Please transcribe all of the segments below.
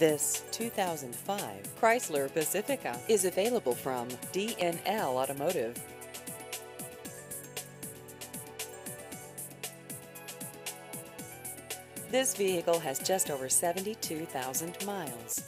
This 2005 Chrysler Pacifica is available from DNL Automotive. This vehicle has just over 72,000 miles.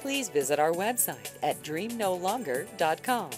Please visit our website at dreamnolonger.com.